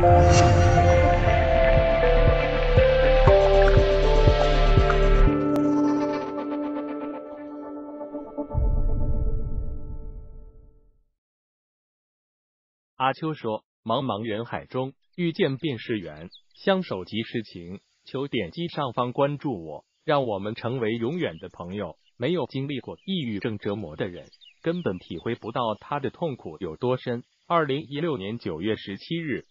阿秋说：“茫茫人海中遇见便是缘，相守即是情。求点击上方关注我，让我们成为永远的朋友。”没有经历过抑郁症折磨的人，根本体会不到他的痛苦有多深。二零一六年九月十七日，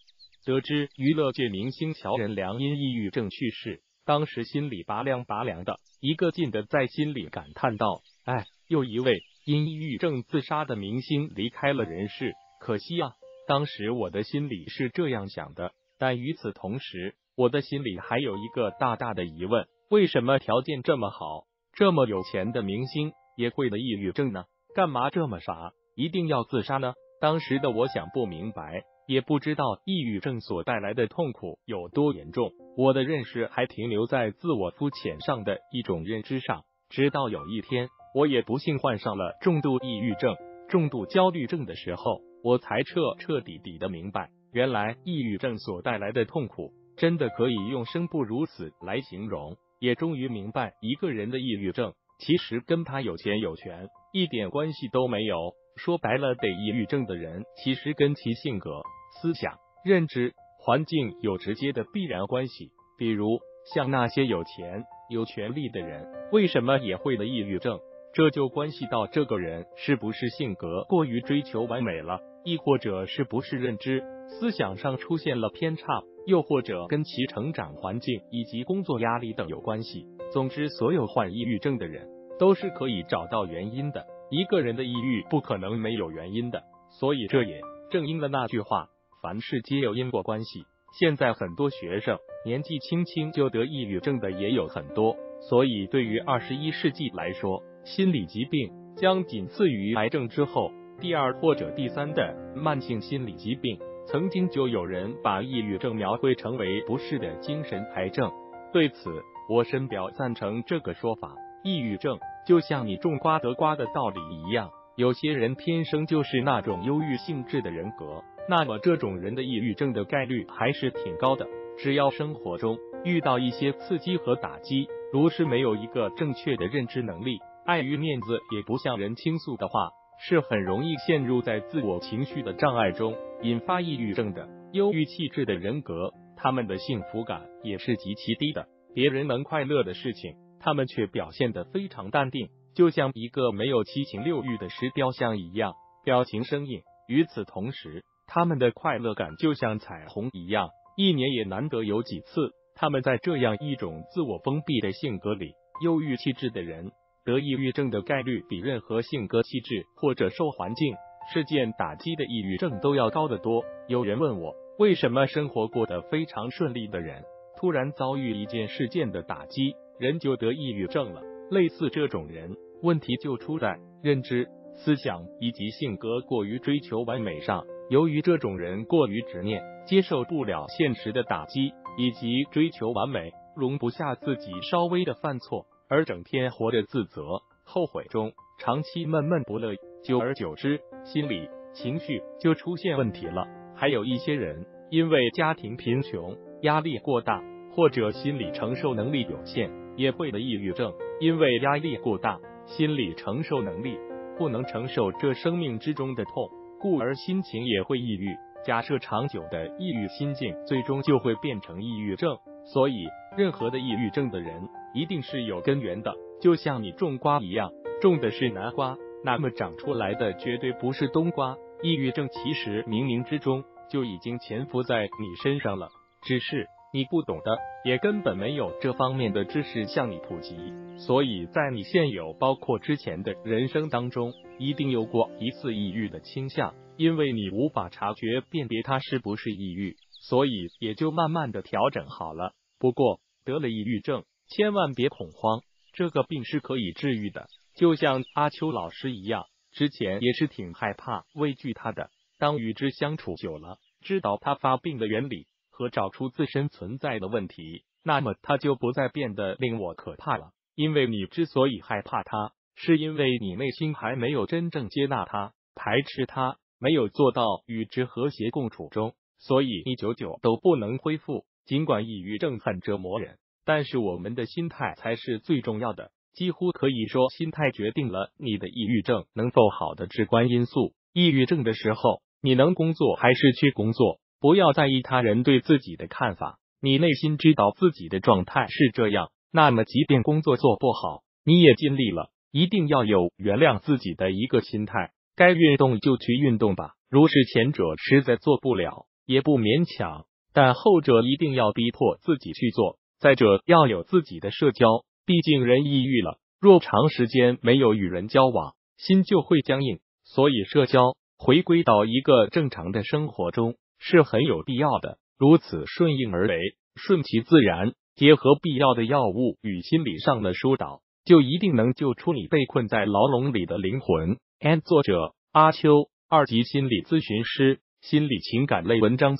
得知娱乐界明星乔任梁因抑郁症去世，当时心里拔凉拔凉的，一个劲的在心里感叹道：“哎，又一位因抑郁症自杀的明星离开了人世，可惜啊！”当时我的心里是这样想的，但与此同时，我的心里还有一个大大的疑问：为什么条件这么好？这么有钱的明星也会得抑郁症呢？干嘛这么傻，一定要自杀呢？当时的我想不明白，也不知道抑郁症所带来的痛苦有多严重。我的认识还停留在自我肤浅上的一种认知上。直到有一天，我也不幸患上了重度抑郁症、重度焦虑症的时候，我才彻彻底底的明白，原来抑郁症所带来的痛苦，真的可以用生不如死来形容。也终于明白，一个人的抑郁症其实跟他有钱有权一点关系都没有。说白了，得抑郁症的人其实跟其性格、思想、认知、环境有直接的必然关系。比如像那些有钱有权利的人，为什么也会得抑郁症？这就关系到这个人是不是性格过于追求完美了，亦或者是不是认知、思想上出现了偏差。又或者跟其成长环境以及工作压力等有关系。总之，所有患抑郁症的人都是可以找到原因的。一个人的抑郁不可能没有原因的，所以这也正应了那句话：凡事皆有因果关系。现在很多学生年纪轻轻就得抑郁症的也有很多，所以对于二十一世纪来说，心理疾病将仅次于癌症之后第二或者第三的慢性心理疾病。曾经就有人把抑郁症描绘成为不适的精神癌症，对此我深表赞成这个说法。抑郁症就像你种瓜得瓜的道理一样，有些人天生就是那种忧郁性质的人格，那么这种人的抑郁症的概率还是挺高的。只要生活中遇到一些刺激和打击，如是没有一个正确的认知能力，碍于面子也不向人倾诉的话。是很容易陷入在自我情绪的障碍中，引发抑郁症的忧郁气质的人格，他们的幸福感也是极其低的。别人能快乐的事情，他们却表现得非常淡定，就像一个没有七情六欲的石雕像一样，表情生硬。与此同时，他们的快乐感就像彩虹一样，一年也难得有几次。他们在这样一种自我封闭的性格里，忧郁气质的人。得抑郁症的概率比任何性格气质或者受环境事件打击的抑郁症都要高得多。有人问我，为什么生活过得非常顺利的人，突然遭遇一件事件的打击，人就得抑郁症了？类似这种人，问题就出在认知、思想以及性格过于追求完美上。由于这种人过于执念，接受不了现实的打击，以及追求完美，容不下自己稍微的犯错。而整天活着自责、后悔中，长期闷闷不乐，久而久之，心理情绪就出现问题了。还有一些人因为家庭贫穷、压力过大，或者心理承受能力有限，也会得抑郁症。因为压力过大，心理承受能力不能承受这生命之中的痛，故而心情也会抑郁。假设长久的抑郁心境，最终就会变成抑郁症。所以，任何的抑郁症的人。一定是有根源的，就像你种瓜一样，种的是南瓜，那么长出来的绝对不是冬瓜。抑郁症其实冥冥之中就已经潜伏在你身上了，只是你不懂的，也根本没有这方面的知识向你普及。所以在你现有包括之前的人生当中，一定有过一次抑郁的倾向，因为你无法察觉辨别它是不是抑郁，所以也就慢慢的调整好了。不过得了抑郁症。千万别恐慌，这个病是可以治愈的。就像阿秋老师一样，之前也是挺害怕、畏惧他的。当与之相处久了，知道他发病的原理和找出自身存在的问题，那么他就不再变得令我可怕了。因为你之所以害怕他，是因为你内心还没有真正接纳他、排斥他，没有做到与之和谐共处中。所以你久久都不能恢复。尽管抑郁症很折磨人，但是我们的心态才是最重要的。几乎可以说，心态决定了你的抑郁症能否好的至关因素。抑郁症的时候，你能工作还是去工作？不要在意他人对自己的看法，你内心知道自己的状态是这样。那么，即便工作做不好，你也尽力了。一定要有原谅自己的一个心态。该运动就去运动吧。如是前者实在做不了，也不勉强；但后者一定要逼迫自己去做。再者，要有自己的社交。毕竟人抑郁了，若长时间没有与人交往，心就会僵硬。所以社交回归到一个正常的生活中是很有必要的。如此顺应而为，顺其自然，结合必要的药物与心理上的疏导，就一定能救出你被困在牢笼里的灵魂。and 作者阿秋，二级心理咨询师，心理情感类文章。